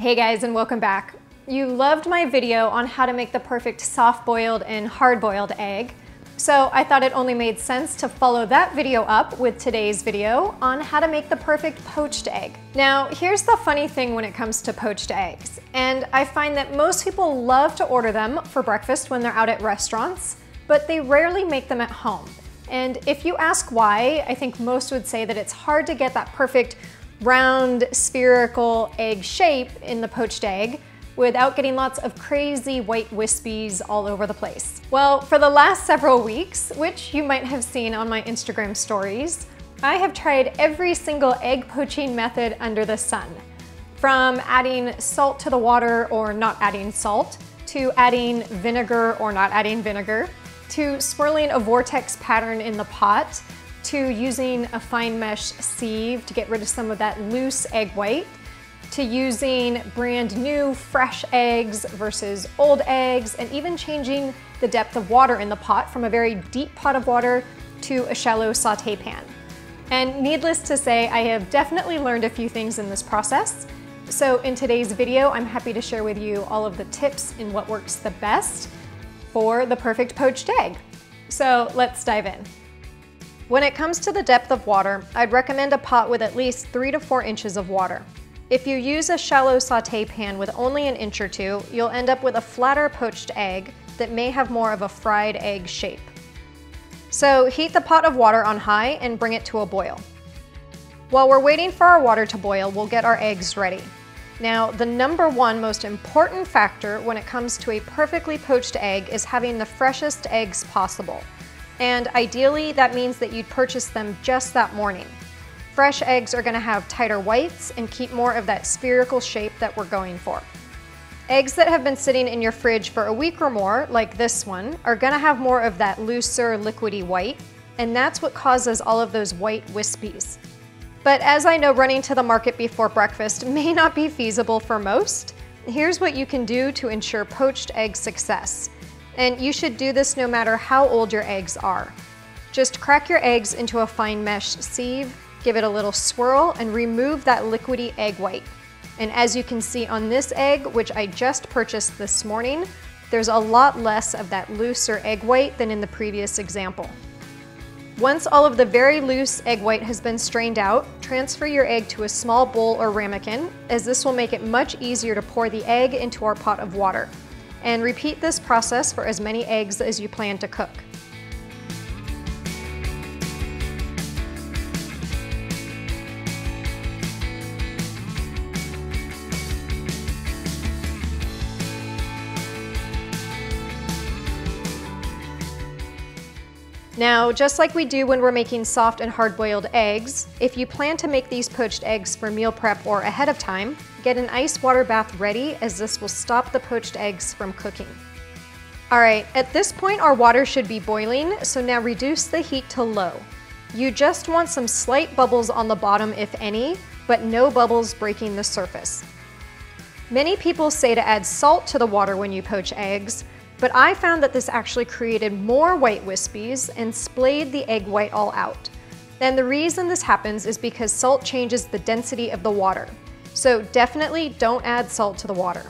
Hey guys and welcome back. You loved my video on how to make the perfect soft-boiled and hard-boiled egg. So I thought it only made sense to follow that video up with today's video on how to make the perfect poached egg. Now, here's the funny thing when it comes to poached eggs. And I find that most people love to order them for breakfast when they're out at restaurants, but they rarely make them at home. And if you ask why, I think most would say that it's hard to get that perfect round spherical egg shape in the poached egg without getting lots of crazy white wispies all over the place. Well, for the last several weeks, which you might have seen on my Instagram stories, I have tried every single egg poaching method under the sun. From adding salt to the water or not adding salt, to adding vinegar or not adding vinegar, to swirling a vortex pattern in the pot, to using a fine mesh sieve to get rid of some of that loose egg white, to using brand new fresh eggs versus old eggs, and even changing the depth of water in the pot from a very deep pot of water to a shallow saute pan. And needless to say, I have definitely learned a few things in this process. So in today's video, I'm happy to share with you all of the tips in what works the best for the perfect poached egg. So let's dive in. When it comes to the depth of water, I'd recommend a pot with at least three to four inches of water. If you use a shallow saute pan with only an inch or two, you'll end up with a flatter poached egg that may have more of a fried egg shape. So heat the pot of water on high and bring it to a boil. While we're waiting for our water to boil, we'll get our eggs ready. Now, the number one most important factor when it comes to a perfectly poached egg is having the freshest eggs possible. And ideally, that means that you'd purchase them just that morning. Fresh eggs are gonna have tighter whites and keep more of that spherical shape that we're going for. Eggs that have been sitting in your fridge for a week or more, like this one, are gonna have more of that looser, liquidy white, and that's what causes all of those white wispies. But as I know running to the market before breakfast may not be feasible for most, here's what you can do to ensure poached egg success. And you should do this no matter how old your eggs are. Just crack your eggs into a fine mesh sieve, give it a little swirl, and remove that liquidy egg white. And as you can see on this egg, which I just purchased this morning, there's a lot less of that looser egg white than in the previous example. Once all of the very loose egg white has been strained out, transfer your egg to a small bowl or ramekin, as this will make it much easier to pour the egg into our pot of water and repeat this process for as many eggs as you plan to cook. Now, just like we do when we're making soft and hard-boiled eggs, if you plan to make these poached eggs for meal prep or ahead of time, get an ice water bath ready as this will stop the poached eggs from cooking. All right, at this point our water should be boiling, so now reduce the heat to low. You just want some slight bubbles on the bottom if any, but no bubbles breaking the surface. Many people say to add salt to the water when you poach eggs, but I found that this actually created more white wispies and splayed the egg white all out. And the reason this happens is because salt changes the density of the water. So definitely don't add salt to the water.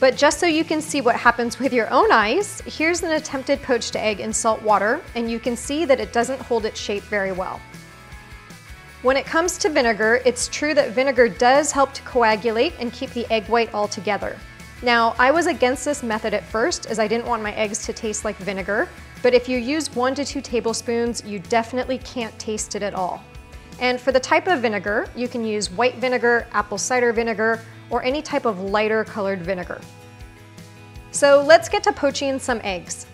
But just so you can see what happens with your own eyes, here's an attempted poached egg in salt water, and you can see that it doesn't hold its shape very well. When it comes to vinegar, it's true that vinegar does help to coagulate and keep the egg white all together. Now, I was against this method at first as I didn't want my eggs to taste like vinegar, but if you use one to two tablespoons, you definitely can't taste it at all. And for the type of vinegar, you can use white vinegar, apple cider vinegar, or any type of lighter colored vinegar. So let's get to poaching some eggs.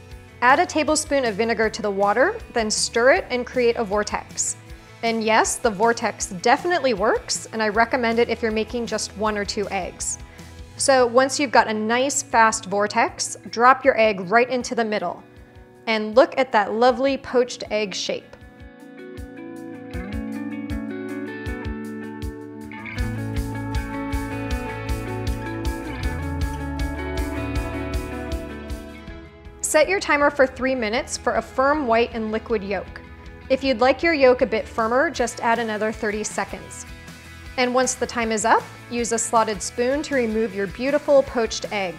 Add a tablespoon of vinegar to the water, then stir it and create a vortex. And yes, the vortex definitely works, and I recommend it if you're making just one or two eggs. So once you've got a nice fast vortex, drop your egg right into the middle. And look at that lovely poached egg shape. Set your timer for three minutes for a firm white and liquid yolk. If you'd like your yolk a bit firmer, just add another 30 seconds. And once the time is up, use a slotted spoon to remove your beautiful poached egg.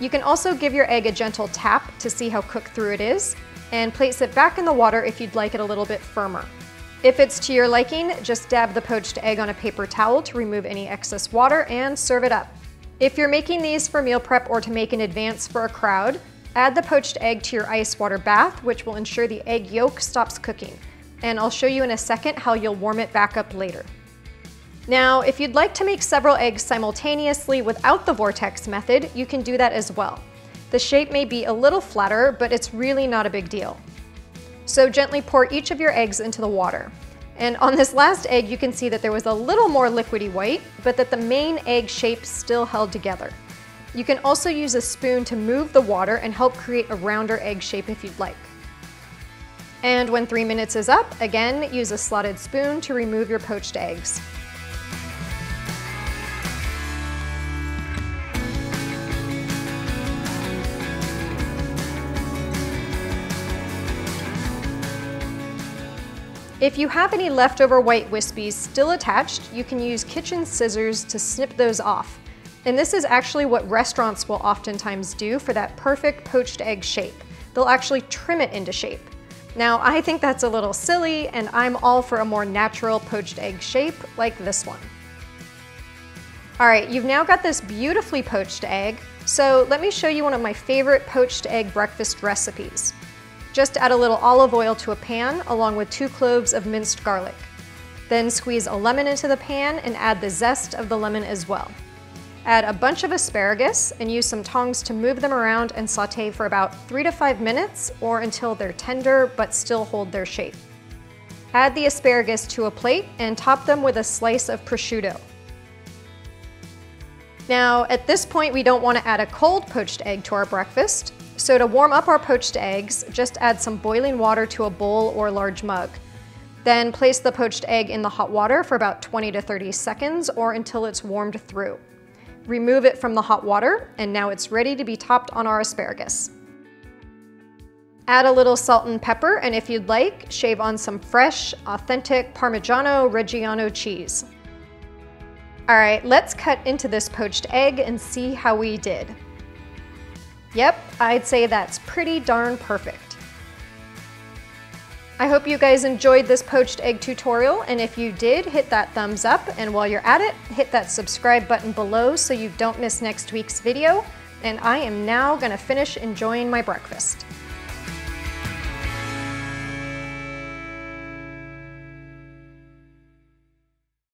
You can also give your egg a gentle tap to see how cooked through it is, and place it back in the water if you'd like it a little bit firmer. If it's to your liking, just dab the poached egg on a paper towel to remove any excess water and serve it up. If you're making these for meal prep or to make in advance for a crowd, add the poached egg to your ice water bath, which will ensure the egg yolk stops cooking. And I'll show you in a second how you'll warm it back up later. Now, if you'd like to make several eggs simultaneously without the vortex method, you can do that as well. The shape may be a little flatter, but it's really not a big deal. So gently pour each of your eggs into the water. And on this last egg, you can see that there was a little more liquidy white, but that the main egg shape still held together. You can also use a spoon to move the water and help create a rounder egg shape if you'd like. And when three minutes is up, again, use a slotted spoon to remove your poached eggs. If you have any leftover white wispies still attached, you can use kitchen scissors to snip those off. And this is actually what restaurants will oftentimes do for that perfect poached egg shape. They'll actually trim it into shape. Now, I think that's a little silly, and I'm all for a more natural poached egg shape like this one. All right, you've now got this beautifully poached egg, so let me show you one of my favorite poached egg breakfast recipes. Just add a little olive oil to a pan along with two cloves of minced garlic. Then squeeze a lemon into the pan and add the zest of the lemon as well. Add a bunch of asparagus and use some tongs to move them around and saute for about three to five minutes or until they're tender but still hold their shape. Add the asparagus to a plate and top them with a slice of prosciutto. Now, at this point, we don't want to add a cold poached egg to our breakfast, so to warm up our poached eggs, just add some boiling water to a bowl or large mug. Then place the poached egg in the hot water for about 20 to 30 seconds or until it's warmed through. Remove it from the hot water, and now it's ready to be topped on our asparagus. Add a little salt and pepper, and if you'd like, shave on some fresh, authentic Parmigiano Reggiano cheese. All right, let's cut into this poached egg and see how we did. Yep, I'd say that's pretty darn perfect. I hope you guys enjoyed this poached egg tutorial, and if you did, hit that thumbs up, and while you're at it, hit that subscribe button below so you don't miss next week's video, and I am now gonna finish enjoying my breakfast.